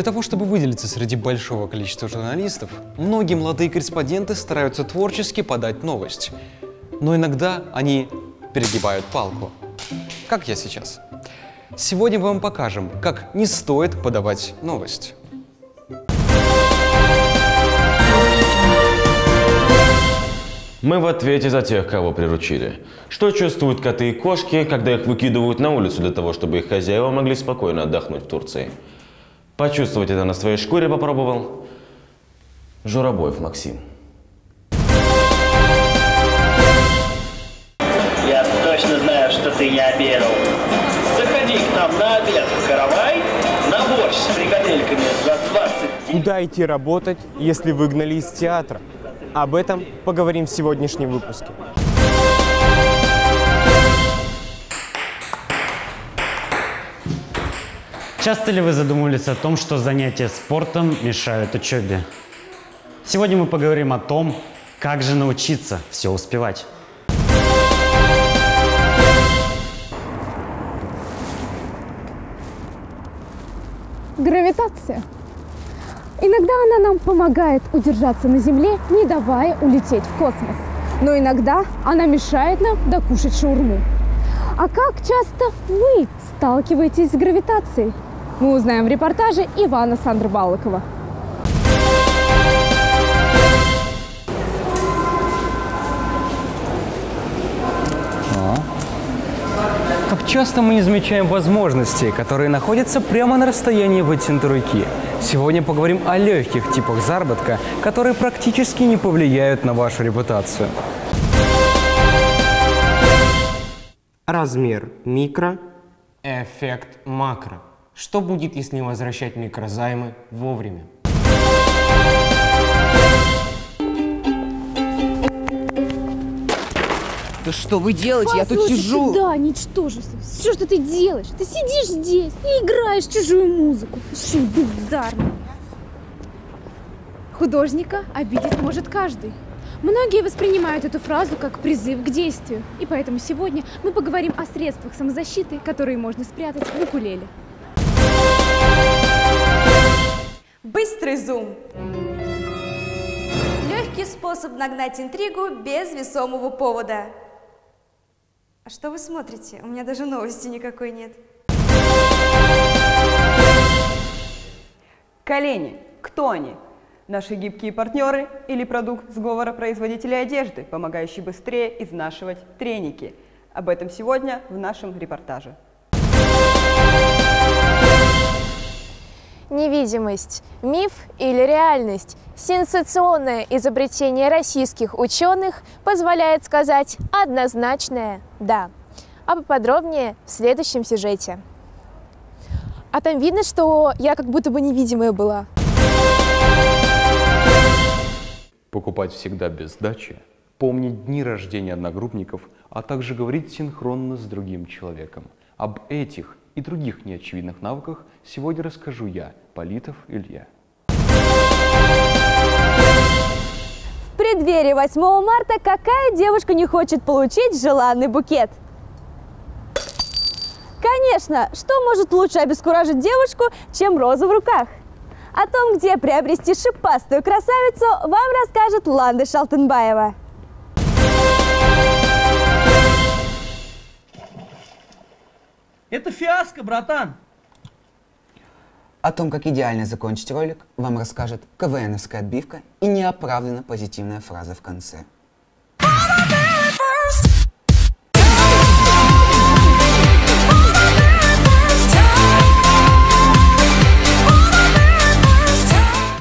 Для того, чтобы выделиться среди большого количества журналистов, многие молодые корреспонденты стараются творчески подать новость. Но иногда они перегибают палку. Как я сейчас. Сегодня мы вам покажем, как не стоит подавать новость. Мы в ответе за тех, кого приручили. Что чувствуют коты и кошки, когда их выкидывают на улицу для того, чтобы их хозяева могли спокойно отдохнуть в Турции? Почувствовать это на своей шкуре попробовал Журобоев Максим. Я точно знаю, что ты не обедал. Заходи к нам на обед в каравай, на борщ с фрикадельками за 20 Куда идти работать, если выгнали из театра? Об этом поговорим в сегодняшнем выпуске. Часто ли вы задумывались о том, что занятия спортом мешают учебе? Сегодня мы поговорим о том, как же научиться все успевать. Гравитация. Иногда она нам помогает удержаться на Земле, не давая улететь в космос. Но иногда она мешает нам докушать шаурму. А как часто вы сталкиваетесь с гравитацией? Мы узнаем в репортаже Ивана Сандрбалыкова. Как часто мы не замечаем возможностей, которые находятся прямо на расстоянии вытянутой руки. Сегодня поговорим о легких типах заработка, которые практически не повлияют на вашу репутацию. Размер микро, эффект макро. Что будет, если не возвращать микрозаймы вовремя? Да что вы делаете? Я тут Послушай сижу. сюда, ничтожество. Все, что ты делаешь? Ты сидишь здесь и играешь чужую музыку. Еще и бездарно. Художника обидеть может каждый. Многие воспринимают эту фразу как призыв к действию. И поэтому сегодня мы поговорим о средствах самозащиты, которые можно спрятать в укулеле. Быстрый зум. Легкий способ нагнать интригу без весомого повода. А что вы смотрите? У меня даже новости никакой нет. Колени. Кто они? Наши гибкие партнеры или продукт сговора производителей одежды, помогающий быстрее изнашивать треники? Об этом сегодня в нашем репортаже. Невидимость – миф или реальность? Сенсационное изобретение российских ученых позволяет сказать однозначное «да». А поподробнее в следующем сюжете. А там видно, что я как будто бы невидимая была. Покупать всегда без сдачи, помнить дни рождения одногруппников, а также говорить синхронно с другим человеком. Об этих и других неочевидных навыках сегодня расскажу я, Политов Илья. В преддверии 8 марта какая девушка не хочет получить желанный букет? Конечно, что может лучше обескуражить девушку, чем роза в руках? О том, где приобрести шипастую красавицу, вам расскажет Ланда Шалтенбаева. Это фиаско, братан. О том, как идеально закончить ролик, вам расскажет КВНовская отбивка и неоправданно позитивная фраза в конце.